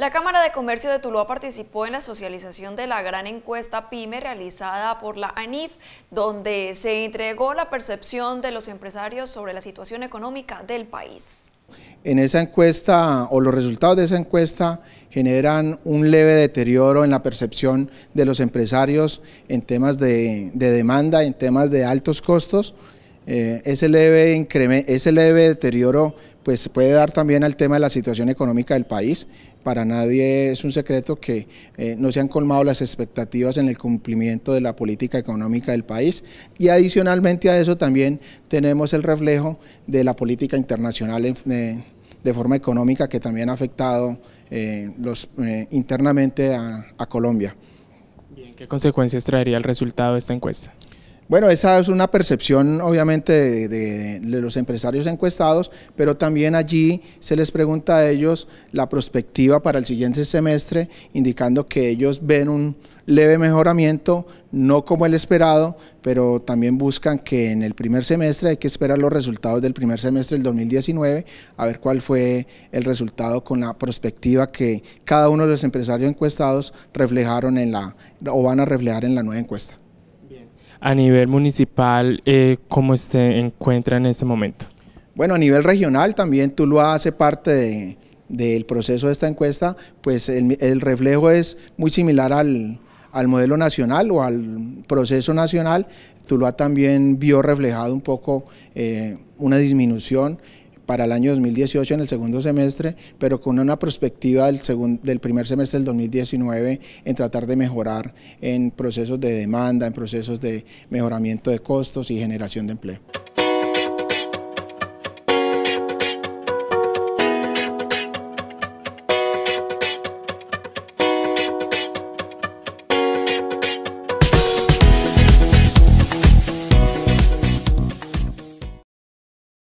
La Cámara de Comercio de Tuluá participó en la socialización de la gran encuesta PYME realizada por la ANIF, donde se entregó la percepción de los empresarios sobre la situación económica del país. En esa encuesta o los resultados de esa encuesta generan un leve deterioro en la percepción de los empresarios en temas de, demanda, en temas de altos costos. Eh, ese, leve deterioro pues puede dar también al tema de la situación económica del país. Para nadie es un secreto que eh, no se han colmado las expectativas en el cumplimiento de la política económica del país y adicionalmente a eso también tenemos el reflejo de la política internacional de, forma económica que también ha afectado eh, eh, internamente a, Colombia. ¿qué consecuencias traería el resultado de esta encuesta? Bueno, esa es una percepción obviamente de, los empresarios encuestados, pero también allí se les pregunta a ellos la perspectiva para el siguiente semestre, indicando que ellos ven un leve mejoramiento, no como el esperado, pero también buscan que en el primer semestre hay que esperar los resultados del primer semestre del 2019, a ver cuál fue el resultado con la perspectiva que cada uno de los empresarios encuestados reflejaron en la o van a reflejar en la nueva encuesta a nivel municipal, eh, ¿cómo se encuentra en este momento? Bueno, a nivel regional también Tuluá hace parte del proceso de esta encuesta, pues el, reflejo es muy similar al, modelo nacional o al proceso nacional. Tuluá también vio reflejado un poco eh, una disminución para el año 2018 en el segundo semestre, pero con una perspectiva del, primer semestre del 2019 en tratar de mejorar en procesos de demanda, en procesos de mejoramiento de costos y generación de empleo.